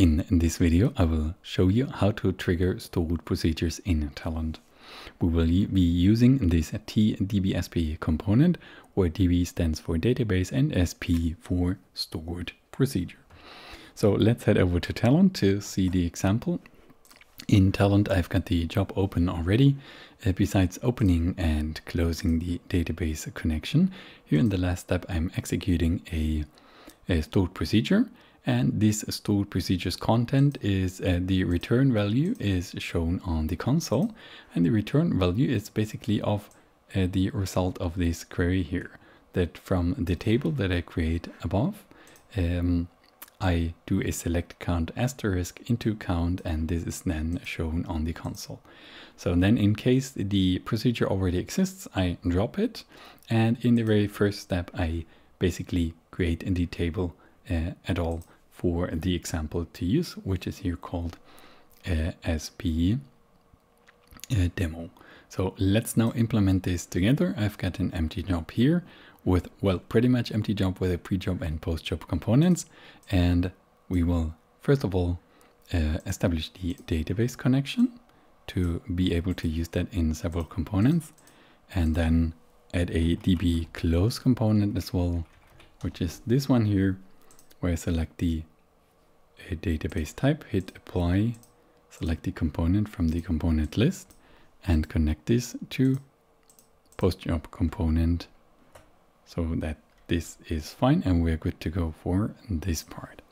In this video, I will show you how to trigger stored procedures in Talend. We will be using this TDBSP component, where DB stands for database and SP for stored procedure. So let's head over to Talend to see the example. In Talend, I've got the job open already. Uh, besides opening and closing the database connection, here in the last step, I'm executing a, a stored procedure and this stored procedures content is uh, the return value is shown on the console and the return value is basically of uh, the result of this query here that from the table that I create above um, I do a select count asterisk into count and this is then shown on the console. So then in case the procedure already exists, I drop it. And in the very first step, I basically create in the table uh, at all for the example to use, which is here called uh, SP uh, demo. So let's now implement this together. I've got an empty job here with, well, pretty much empty job with a pre-job and post-job components. And we will, first of all, uh, establish the database connection to be able to use that in several components. And then add a DB close component as well, which is this one here, where I select the uh, database type, hit apply, select the component from the component list and connect this to post-job component so that this is fine and we're good to go for this part.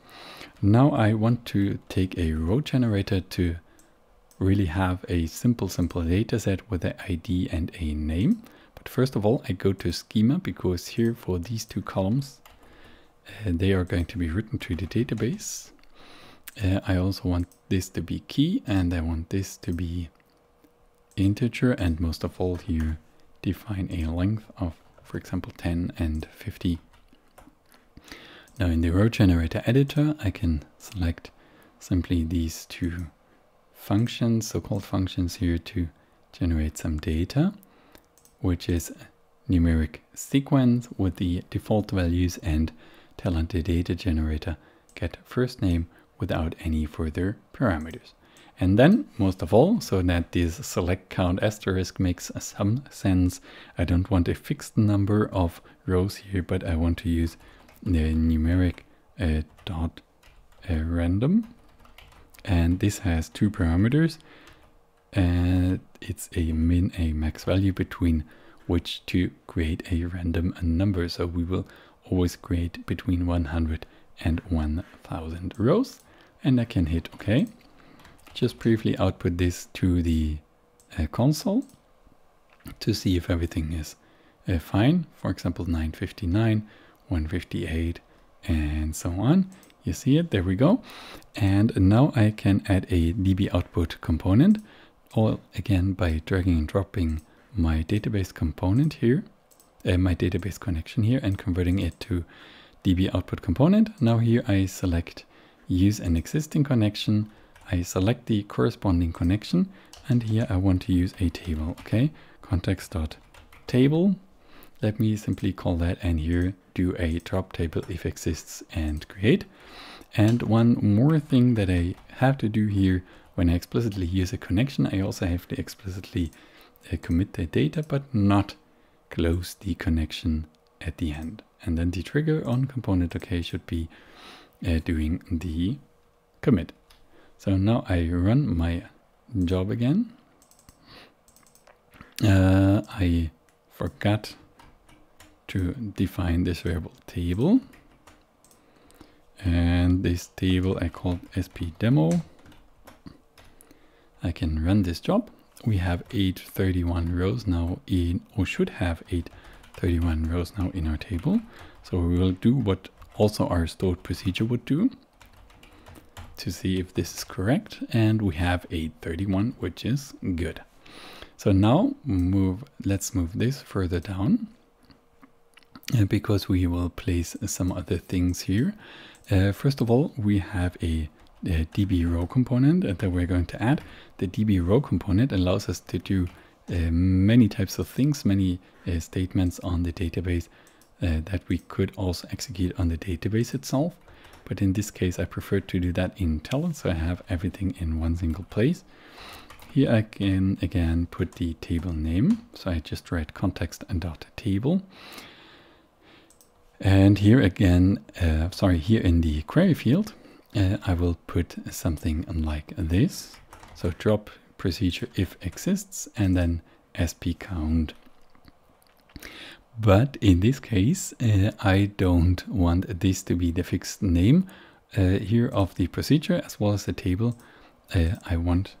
Now I want to take a row generator to really have a simple, simple data set with an ID and a name. But first of all, I go to schema because here for these two columns, uh, they are going to be written to the database. Uh, I also want this to be key and I want this to be integer and most of all here define a length of for example 10 and 50. Now in the row generator editor I can select simply these two functions, so-called functions here to generate some data which is numeric sequence with the default values and the data generator get first name without any further parameters. And then, most of all, so that this select count asterisk makes some sense, I don't want a fixed number of rows here, but I want to use the numeric uh, dot uh, random. And this has two parameters. And it's a min, a max value between which to create a random number. So we will always create between 100 and 1000 rows and I can hit OK. Just briefly output this to the uh, console to see if everything is uh, fine. For example, 959, 158, and so on. You see it, there we go. And now I can add a DB output component, all again by dragging and dropping my database component here, uh, my database connection here, and converting it to DB output component. Now here I select use an existing connection. I select the corresponding connection and here I want to use a table, okay? Context.table. Let me simply call that and here do a drop table if exists and create. And one more thing that I have to do here when I explicitly use a connection, I also have to explicitly uh, commit the data, but not close the connection at the end. And then the trigger on component OK should be uh, doing the commit. So now I run my job again. Uh, I forgot to define this variable table. And this table I called SP demo. I can run this job. We have 831 rows now in, or should have 831 rows now in our table. So we will do what also our stored procedure would do to see if this is correct. And we have 831, which is good. So now move, let's move this further down uh, because we will place some other things here. Uh, first of all, we have a, a, DB row component that we're going to add. The DB row component allows us to do uh, many types of things, many uh, statements on the database uh, that we could also execute on the database itself. but in this case I prefer to do that in Talend, so I have everything in one single place. Here I can again put the table name, so I just write context and dot table. And here again, uh, sorry, here in the query field, uh, I will put something like this. So drop procedure if exists and then sp count but in this case, uh, I don't want this to be the fixed name uh, here of the procedure as well as the table. Uh, I want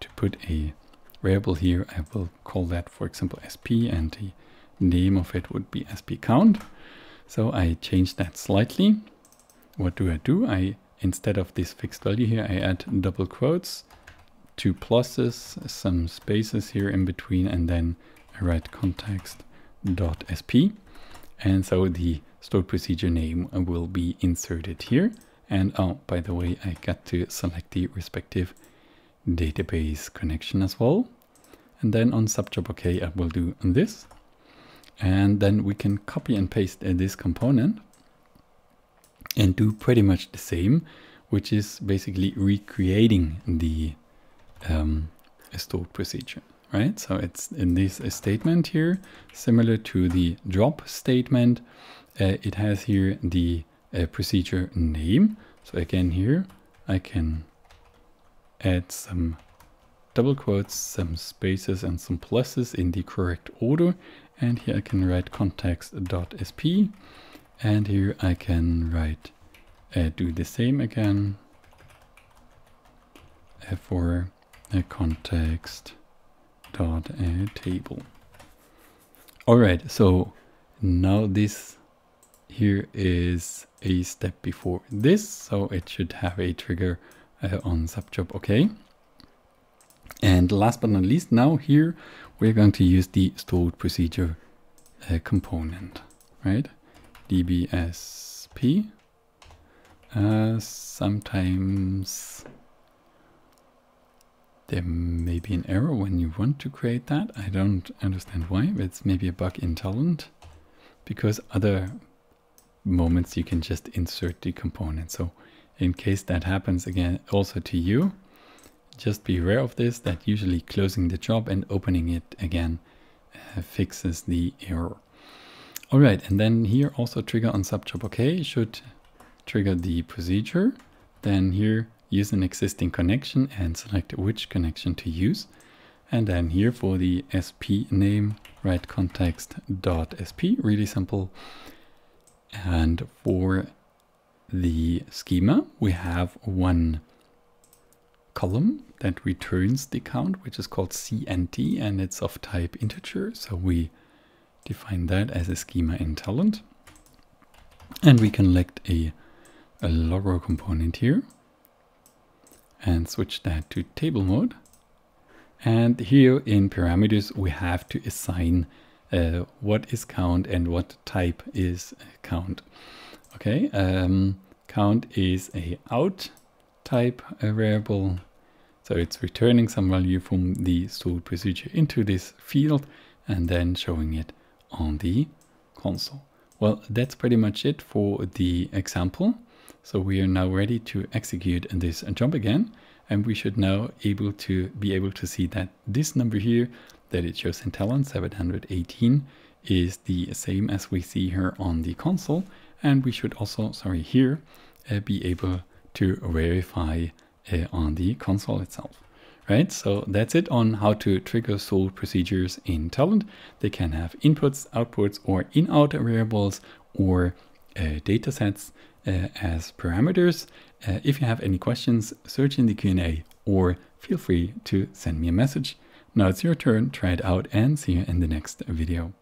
to put a variable here. I will call that, for example, sp and the name of it would be sp count. So I change that slightly. What do I do? I Instead of this fixed value here, I add double quotes, two pluses, some spaces here in between, and then I write context dot sp and so the stored procedure name will be inserted here. And oh by the way I got to select the respective database connection as well. And then on subjob OK I will do this. And then we can copy and paste this component and do pretty much the same which is basically recreating the um, stored procedure right? So it's in this statement here, similar to the drop statement. Uh, it has here the uh, procedure name. So again here, I can add some double quotes, some spaces and some pluses in the correct order. And here I can write context.sp and here I can write, uh, do the same again uh, for a context dot a table. All right, so now this here is a step before this, so it should have a trigger uh, on subjob OK. And last but not least, now here we're going to use the stored procedure uh, component, right? Dbsp. Uh, sometimes there may be an error when you want to create that. I don't understand why. It's maybe a bug in Talend because other moments you can just insert the component. So in case that happens again also to you, just be aware of this, that usually closing the job and opening it again uh, fixes the error. All right, and then here also trigger on subjob OK should trigger the procedure. Then here use an existing connection and select which connection to use. And then here for the SP name, write context.sp, really simple. And for the schema, we have one column that returns the count, which is called CNT, and it's of type integer. So we define that as a schema in Talend. And we can select a, a logger component here and switch that to table mode. And here in parameters, we have to assign uh, what is count and what type is count. Okay, um, count is a out type a variable. So it's returning some value from the stored procedure into this field and then showing it on the console. Well, that's pretty much it for the example. So we are now ready to execute this jump again. And we should now able to be able to see that this number here that it shows in Talend 718 is the same as we see here on the console. And we should also, sorry, here uh, be able to verify uh, on the console itself. Right, so that's it on how to trigger stored procedures in Talend. They can have inputs, outputs, or in-out variables or uh, data sets uh, as parameters. Uh, if you have any questions, search in the Q&A or feel free to send me a message. Now it's your turn, try it out and see you in the next video.